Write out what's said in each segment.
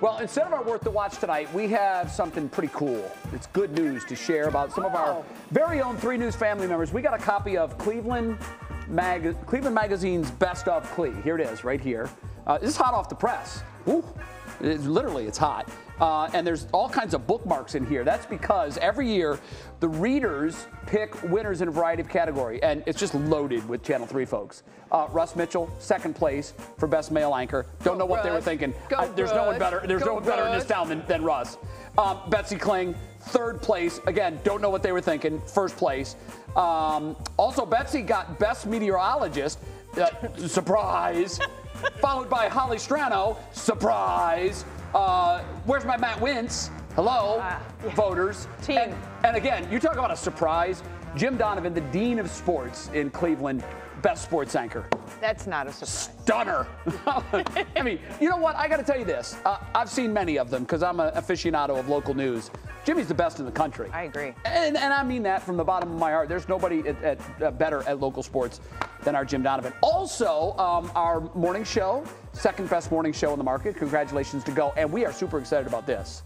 Well, instead of our worth to watch tonight, we have something pretty cool. It's good news to share about some of our very own Three News family members. We got a copy of Cleveland, Mag- Cleveland Magazine's Best of Cle. Here it is, right here. Uh, this is hot off the press. Ooh, it's, literally, it's hot. Uh, and there's all kinds of bookmarks in here. That's because every year the readers pick winners in a variety of category, and it's just loaded with Channel 3 folks. Uh, Russ Mitchell, second place for best male anchor. Don't Go know what they were thinking. I- there's no one better. There's Go no one better in this town than, than Russ. Um, Betsy Kling, third place. Again, don't know what they were thinking. First place. Um, also, Betsy got best meteorologist. Uh, surprise. Followed by Hollie Strano. Surprise. Uh, where's my Matt Wintz? Hello, Ah, yeah. voters. Team. And, and again, you talk about a surprise. Jim Donovan, the dean of sports in Cleveland, best sports anchor That's not a surprise. stunner. I mean, you know what? I got to tell you this. Uh, I've seen many of them because I'm an aficionado of local news. Jimmy's the best in the country. I agree. And, and I mean that from the bottom of my heart. There's nobody at, at, uh, better at local sports than our Jim Donovan. Also, um, our morning show, second best morning show in the market. Congratulations to go. And we are super excited about this.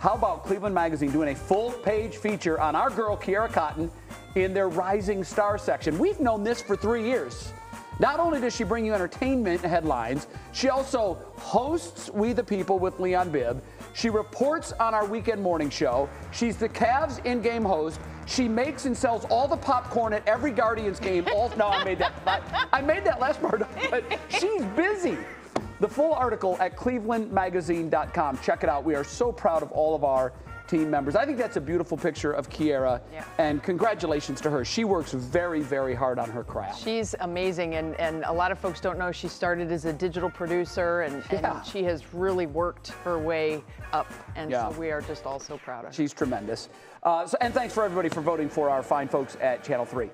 How about Cleveland Magazine doing a full page feature on our girl, Kiara Cotton, in their Rising Star section? We've known this for three years. Not only does she bring you entertainment headlines, she also hosts We the People with Leon Bibb. She reports on our weekend morning show. She's the Cavs in game host. She makes and sells all the popcorn at every Guardians game. All, no, I made that. I, I made that last part, but she's busy. The full article at clevelandmagazine.com. Check it out. We are so proud of all of our team members. I think that's a beautiful picture of Kiera. Yeah. And congratulations to her. She works very, very hard on her craft. She's amazing, and, and a lot of folks don't know she started as a digital producer, and, and she has really worked her way up. And Yeah. so we are just all so proud of her. She's tremendous. Uh, so, and thanks for everybody for voting for our fine folks at Channel 3.